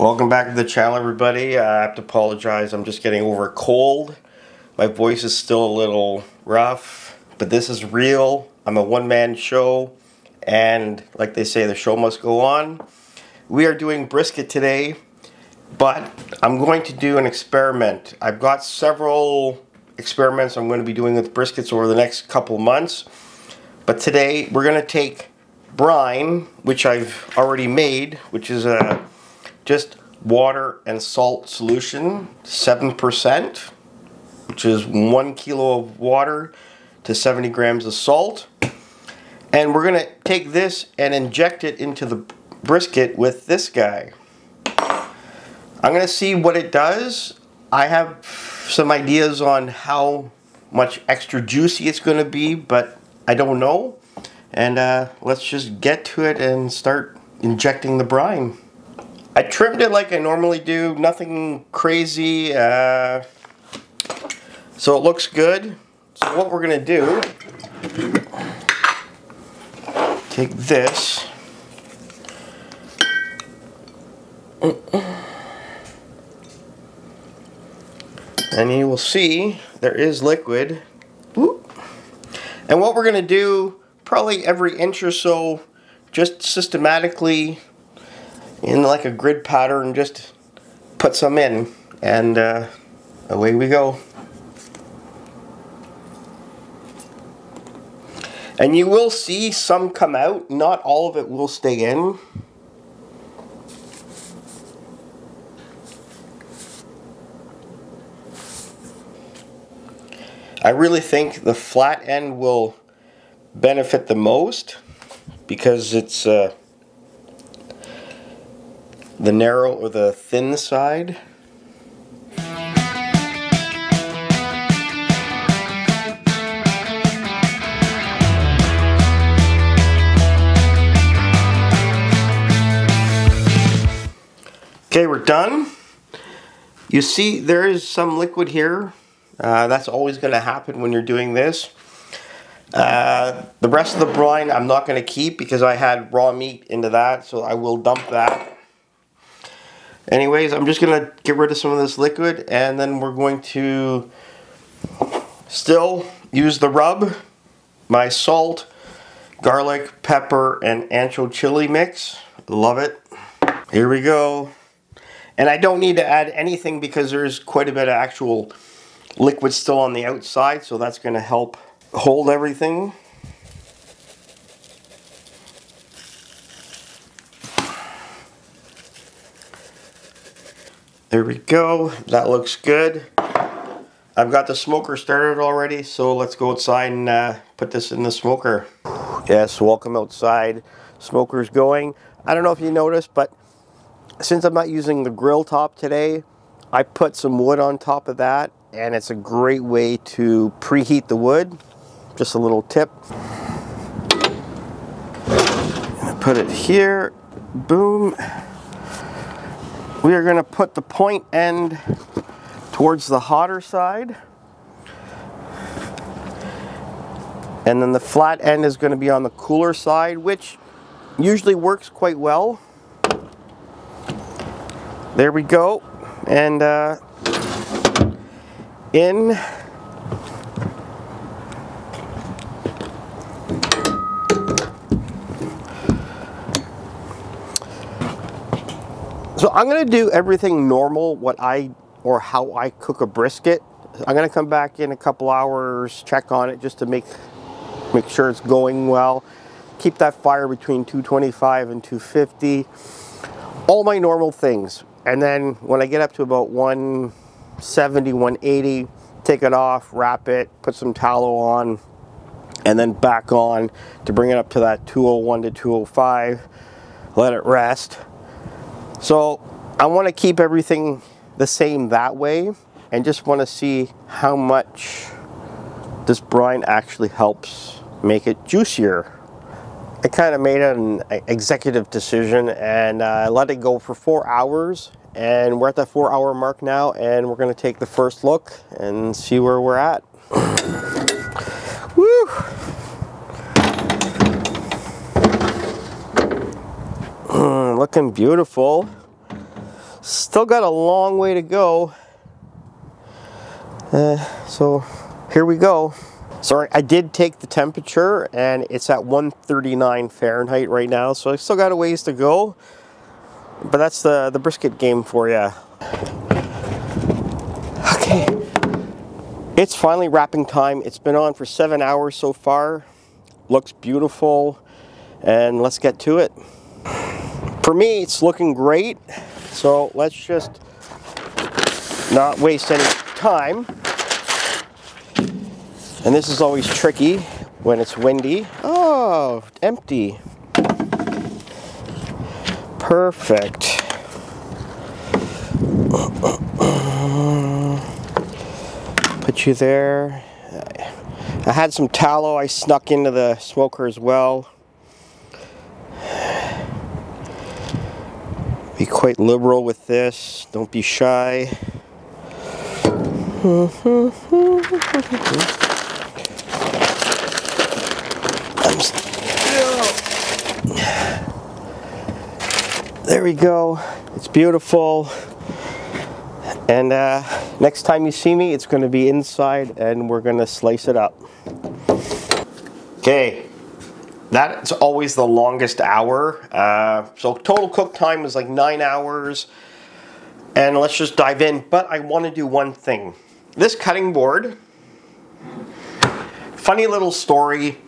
Welcome back to the channel everybody. Uh, I have to apologize, I'm just getting over a cold. My voice is still a little rough, but this is real. I'm a one-man show, and like they say, the show must go on. We are doing brisket today, but I'm going to do an experiment. I've got several experiments I'm going to be doing with briskets over the next couple months, but today we're going to take brine, which I've already made, which is a just water and salt solution, 7%, which is one kilo of water to 70 grams of salt. And we're gonna take this and inject it into the brisket with this guy. I'm gonna see what it does. I have some ideas on how much extra juicy it's gonna be, but I don't know. And uh, let's just get to it and start injecting the brine. I trimmed it like I normally do, nothing crazy. Uh, so it looks good. So what we're gonna do, take this. And you will see there is liquid. And what we're gonna do, probably every inch or so, just systematically in like a grid pattern, just put some in, and uh, away we go. And you will see some come out, not all of it will stay in. I really think the flat end will benefit the most because it's uh, the narrow or the thin side. Okay, we're done. You see there is some liquid here. Uh, that's always going to happen when you're doing this. Uh, the rest of the brine I'm not going to keep because I had raw meat into that, so I will dump that. Anyways, I'm just going to get rid of some of this liquid and then we're going to still use the rub, my salt, garlic, pepper, and ancho chili mix. Love it. Here we go. And I don't need to add anything because there's quite a bit of actual liquid still on the outside, so that's going to help hold everything. There we go. That looks good. I've got the smoker started already, so let's go outside and uh, put this in the smoker. Yes, welcome outside. Smoker's going. I don't know if you noticed, but since I'm not using the grill top today, I put some wood on top of that, and it's a great way to preheat the wood. Just a little tip. Put it here. Boom we are going to put the point end towards the hotter side. And then the flat end is going to be on the cooler side, which usually works quite well. There we go. And uh, in So I'm gonna do everything normal, what I, or how I cook a brisket. I'm gonna come back in a couple hours, check on it just to make, make sure it's going well. Keep that fire between 225 and 250. All my normal things. And then when I get up to about 170, 180, take it off, wrap it, put some tallow on, and then back on to bring it up to that 201 to 205. Let it rest so I want to keep everything the same that way and just want to see how much this brine actually helps make it juicier. I kind of made an executive decision and I uh, let it go for four hours and we're at the four hour mark now and we're going to take the first look and see where we're at. Looking beautiful. Still got a long way to go. Uh, so here we go. Sorry, I did take the temperature and it's at 139 Fahrenheit right now, so I still got a ways to go. But that's the, the brisket game for you. Okay, it's finally wrapping time. It's been on for seven hours so far. Looks beautiful, and let's get to it. For me, it's looking great, so let's just not waste any time. And this is always tricky when it's windy. Oh, empty. Perfect. Put you there. I had some tallow I snuck into the smoker as well. Be quite liberal with this. Don't be shy. There we go. It's beautiful. And uh, next time you see me, it's going to be inside and we're going to slice it up. Okay, that's always the longest hour. Uh, so total cook time is like nine hours. And let's just dive in. But I want to do one thing. This cutting board, funny little story.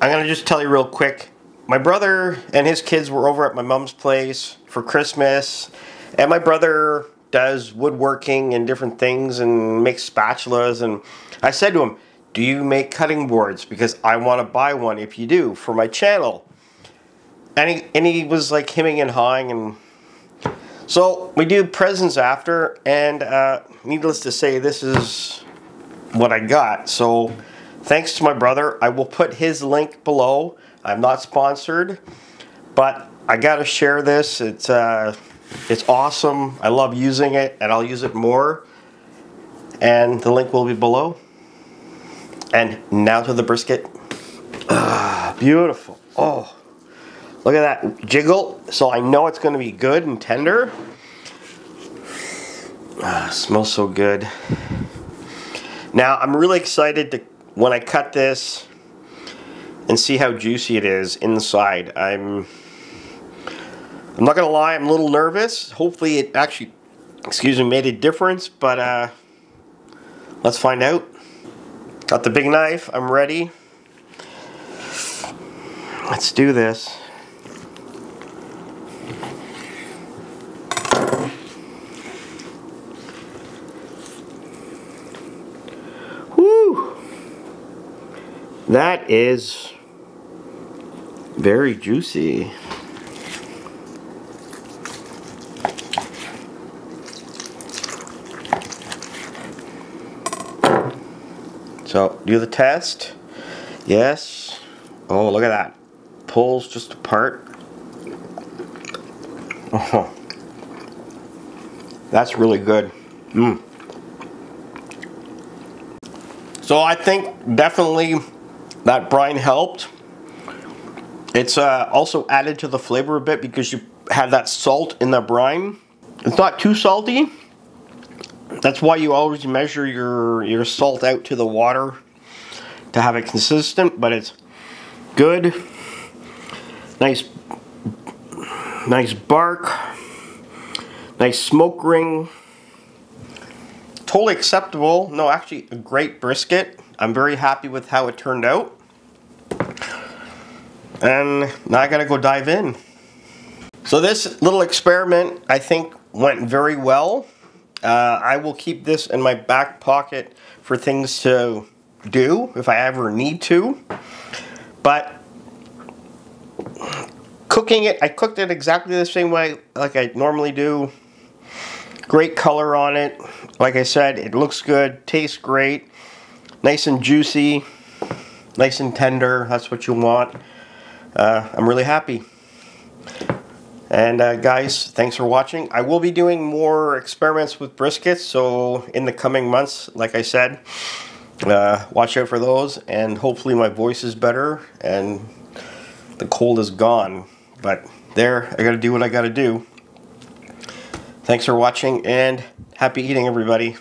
I'm going to just tell you real quick. My brother and his kids were over at my mom's place for Christmas. And my brother does woodworking and different things and makes spatulas. And I said to him, do you make cutting boards? Because I want to buy one if you do for my channel. And he, and he was like hemming and hawing and so we do presents after and uh, needless to say this is what I got. So thanks to my brother. I will put his link below. I'm not sponsored but I gotta share this. It's uh, it's awesome. I love using it and I'll use it more. And the link will be below. And now to the brisket. Ah, beautiful. Oh, look at that jiggle. So I know it's going to be good and tender. Ah, smells so good. Now I'm really excited to when I cut this and see how juicy it is inside. I'm I'm not gonna lie, I'm a little nervous. Hopefully it actually, excuse me, made a difference, but uh, let's find out. Got the big knife, I'm ready. Let's do this. Whoo! That is very juicy. So do the test. Yes. Oh, look at that. Pulls just apart. Oh, that's really good. Mm. So I think definitely that brine helped. It's uh, also added to the flavor a bit because you had that salt in the brine. It's not too salty, that's why you always measure your, your salt out to the water to have it consistent, but it's good. Nice, nice bark. Nice smoke ring. Totally acceptable. No, actually a great brisket. I'm very happy with how it turned out. And now I gotta go dive in. So this little experiment, I think, went very well. Uh, I will keep this in my back pocket for things to do if I ever need to. But cooking it, I cooked it exactly the same way like I normally do. Great color on it. Like I said, it looks good, tastes great, nice and juicy, nice and tender. That's what you want. Uh, I'm really happy. And uh, guys, thanks for watching. I will be doing more experiments with briskets, so in the coming months, like I said, uh, watch out for those, and hopefully my voice is better, and the cold is gone. But there, I gotta do what I gotta do. Thanks for watching and happy eating, everybody.